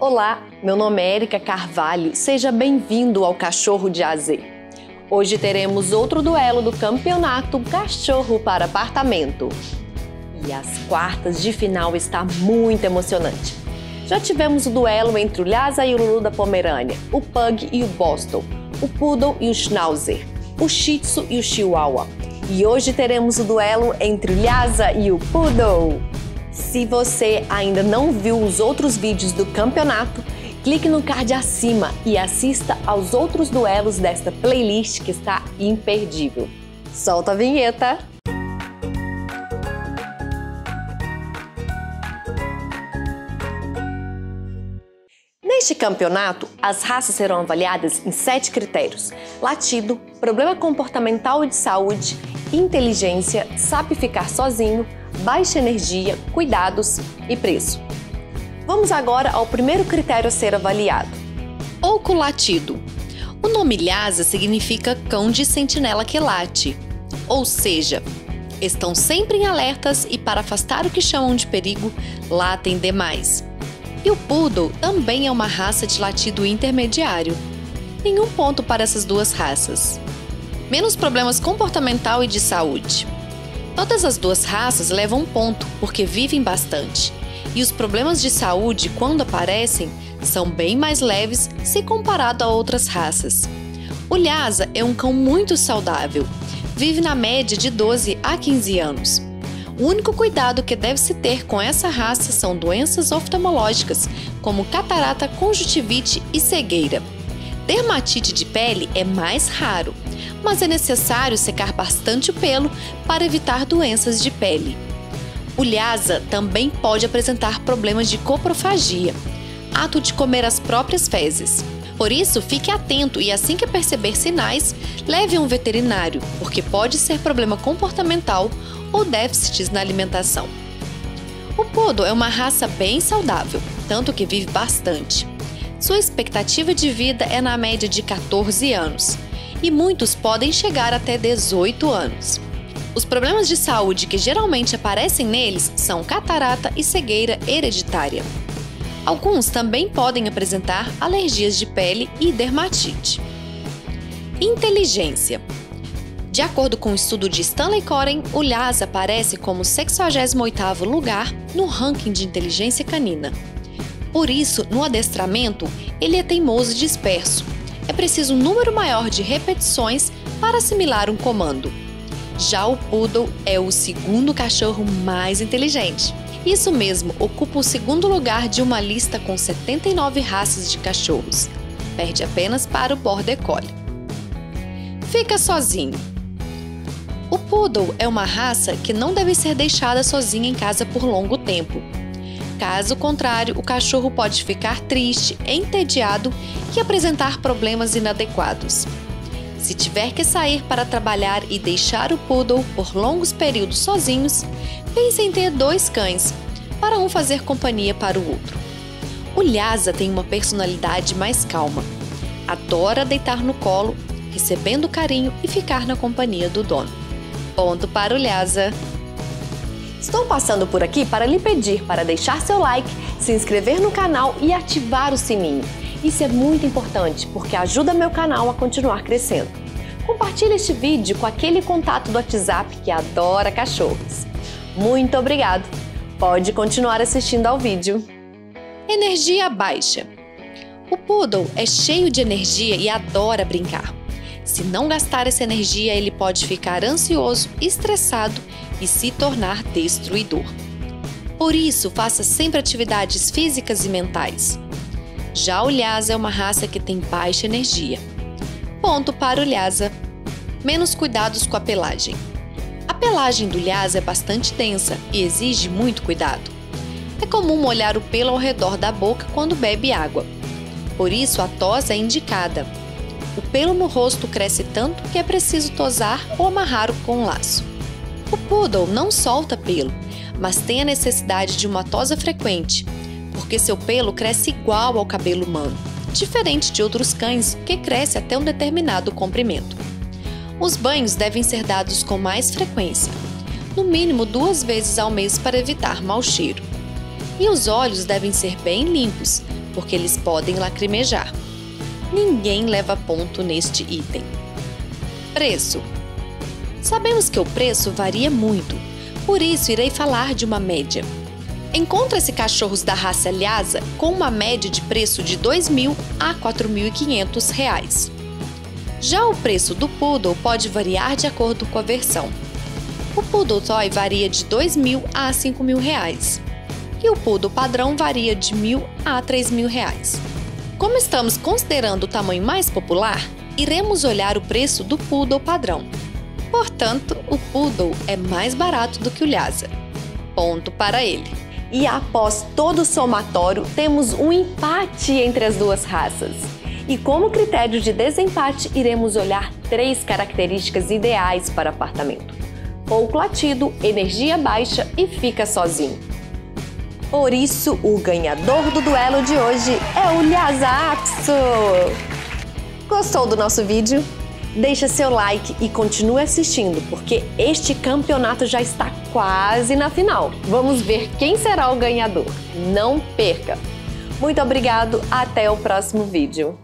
Olá, meu nome é Erika Carvalho. Seja bem-vindo ao Cachorro de AZ. Hoje teremos outro duelo do campeonato Cachorro para Apartamento. E as quartas de final está muito emocionante. Já tivemos o duelo entre o Lhasa e o Lulu da Pomerânia, o Pug e o Boston, o Poodle e o Schnauzer, o Shih Tzu e o Chihuahua. E hoje teremos o duelo entre o Lhasa e o Poodle. Se você ainda não viu os outros vídeos do campeonato, clique no card acima e assista aos outros duelos desta playlist que está imperdível. Solta a vinheta! Neste campeonato, as raças serão avaliadas em sete critérios: latido, problema comportamental e de saúde, inteligência, sabe ficar sozinho, baixa energia, cuidados e preço. Vamos agora ao primeiro critério a ser avaliado. Oculatido. O nome Lhasa significa cão de sentinela que late, ou seja, estão sempre em alertas e para afastar o que chamam de perigo, latem demais. E o Poodle também é uma raça de latido intermediário. Nenhum ponto para essas duas raças. Menos problemas comportamental e de saúde. Todas as duas raças levam um ponto porque vivem bastante. E os problemas de saúde, quando aparecem, são bem mais leves se comparado a outras raças. O Lhasa é um cão muito saudável. Vive na média de 12 a 15 anos. O único cuidado que deve se ter com essa raça são doenças oftalmológicas, como catarata, conjuntivite e cegueira. Dermatite de pele é mais raro, mas é necessário secar bastante o pelo para evitar doenças de pele. O Lhasa também pode apresentar problemas de coprofagia, ato de comer as próprias fezes. Por isso, fique atento e assim que perceber sinais, leve a um veterinário, porque pode ser problema comportamental ou déficits na alimentação. O Poodle é uma raça bem saudável, tanto que vive bastante. Sua expectativa de vida é na média de 14 anos e muitos podem chegar até 18 anos. Os problemas de saúde que geralmente aparecem neles são catarata e cegueira hereditária. Alguns também podem apresentar alergias de pele e dermatite. Inteligência. De acordo com o um estudo de Stanley Coren, o Lhasa aparece como 68º lugar no ranking de inteligência canina. Por isso, no adestramento, ele é teimoso e disperso, é preciso um número maior de repetições para assimilar um comando. Já o Poodle é o segundo cachorro mais inteligente. Isso mesmo, ocupa o segundo lugar de uma lista com 79 raças de cachorros. Perde apenas para o Border Collie. Fica sozinho. O Poodle é uma raça que não deve ser deixada sozinha em casa por longo tempo. Caso contrário, o cachorro pode ficar triste, entediado e apresentar problemas inadequados. Se tiver que sair para trabalhar e deixar o poodle por longos períodos sozinhos, pense em ter dois cães, para um fazer companhia para o outro. O Lhasa tem uma personalidade mais calma. Adora deitar no colo, recebendo carinho e ficar na companhia do dono. Ponto para o Lhasa! Estou passando por aqui para lhe pedir para deixar seu like, se inscrever no canal e ativar o sininho. Isso é muito importante porque ajuda meu canal a continuar crescendo. Compartilhe este vídeo com aquele contato do WhatsApp que adora cachorros. Muito obrigado! Pode continuar assistindo ao vídeo. Energia baixa. O Poodle é cheio de energia e adora brincar. Se não gastar essa energia, ele pode ficar ansioso, estressado e se tornar destruidor. Por isso, faça sempre atividades físicas e mentais. Já o Lhasa é uma raça que tem baixa energia. Ponto para o Lhasa. Menos cuidados com a pelagem. A pelagem do Lhasa é bastante densa e exige muito cuidado. É comum molhar o pelo ao redor da boca quando bebe água. Por isso, a tosa é indicada. O pelo no rosto cresce tanto que é preciso tosar ou amarrar com um laço. O poodle não solta pelo, mas tem a necessidade de uma tosa frequente, porque seu pelo cresce igual ao cabelo humano, diferente de outros cães que cresce até um determinado comprimento. Os banhos devem ser dados com mais frequência, no mínimo duas vezes ao mês para evitar mau cheiro. E os olhos devem ser bem limpos, porque eles podem lacrimejar. Ninguém leva ponto neste item. Preço: Sabemos que o preço varia muito, por isso irei falar de uma média. Encontra-se cachorros da raça Lhasa com uma média de preço de R$ 2.000 a R$ 4.500. Já o preço do Poodle pode variar de acordo com a versão. O Poodle Toy varia de R$ 2.000 a R$ 5.000 e o Poodle padrão varia de R$ 1.000 a R$ 3.000. Como estamos considerando o tamanho mais popular, iremos olhar o preço do Poodle padrão. Portanto, o Poodle é mais barato do que o Lhasa. Ponto para ele e após todo o somatório, temos um empate entre as duas raças. E como critério de desempate, iremos olhar três características ideais para apartamento: pouco latido, energia baixa e fica sozinho. Por isso, o ganhador do duelo de hoje é o Lhasa Apso! Gostou do nosso vídeo? Deixa seu like e continue assistindo, porque este campeonato já está quase na final. Vamos ver quem será o ganhador. Não perca! Muito obrigado, até o próximo vídeo.